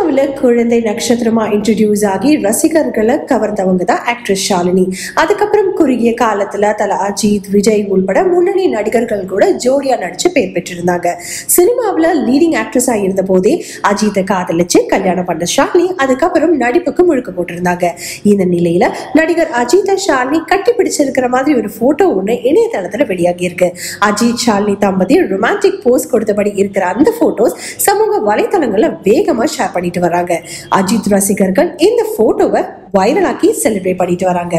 சினிமாவில் குழந்தை நட்சத்திரமா இன்ட்ரடியூஸ் ஆகி ரசிகர்களை கவர்ந்தவங்க தான் ஆக்ட்ரஸ் ஷாலினி. அதுக்கப்புறம் குறுகிய காலத்துல தல அஜித் விஜய் உள்பட முன்னணி நடிகர்கள் கூட ஜோடியா நடிச்சு பேர் பெற்றிருந்தாங்க. சினிமாவில் லீடிங் ஆக்ட்ரஸா இருந்த போதே அஜித்தை காதலிச்சு கல்யாணம் பண்ண ஷாலினி அதுக்கப்புறம் நடிப்புக்கு முழுக்க போட்டிருந்தாங்க. இந்த நிலையில நடிகர் அஜித்தை ஷாலினி கட்டி பிடிச்சிருக்கிற மாதிரி ஒரு போட்டோ ஒண்ணு இணையதளத்துல வெளியாகி இருக்கு. அஜித் ஷாலினி தம்பதி ரொமான்டிக் போஸ் கொடுத்தபடி இருக்கிற அந்த போட்டோஸ் சமூக வலைத்தளங்கள்ல வேகமா ஷேர் பண்ணி பண்ணிட்டு வராங்க. அஜித் ரசிகர்கள் இந்த போட்டோவை வைரலாக்கி செலிப்ரேட் பண்ணிட்டு வராங்க.